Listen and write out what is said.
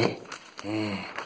ええ。